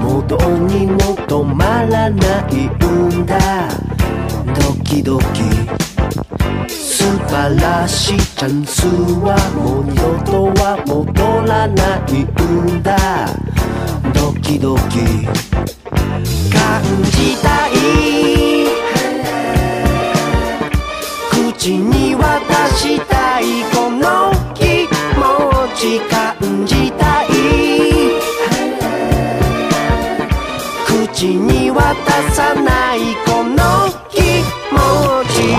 ほどにも止まらないんだ。ドキドキ。素晴らしいチャンスはもう二度とは戻らないんだ。ドキドキ。感じたい。口に渡したい。この口に渡さないこの気持ち。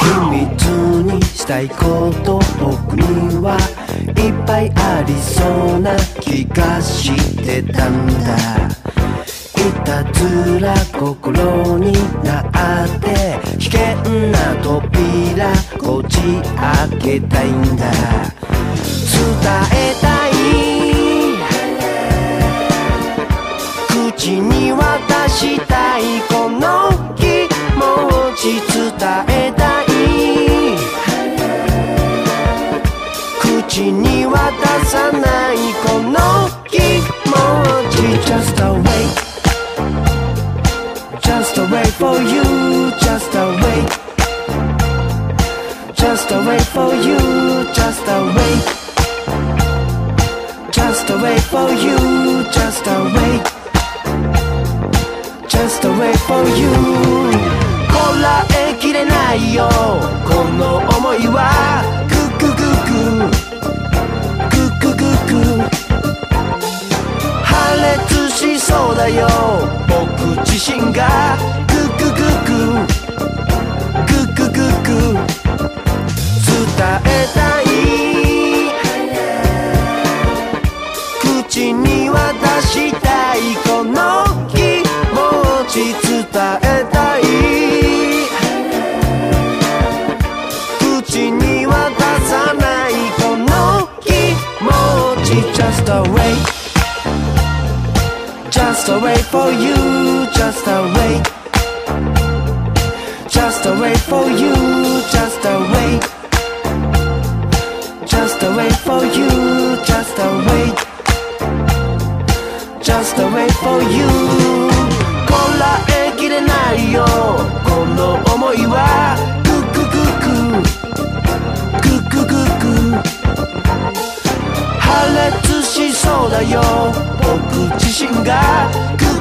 秘密にしたいこと僕にはいっぱいありそうな気がしてたんだ。いたずら心になってこじ開けたいんだ。伝えたい。口に渡したい。この気持ち伝えたい。口に渡さない。この気持ち。Just a wait Just a wait for you for you Just a wait. Just a wait for you. こらえきれないよ。この想いは。グくグくグくグく破裂しそうだよ。僕自身がち伝えたい口に渡さないこの気持ち Just a wait Just a wait for you Just a wait Just a wait for you Just a wait Just a wait for you Just a wait Just a wait for you こらえきれない よ。この想いはクッククック。クッククック。破裂しそうだよ。僕自身がクッ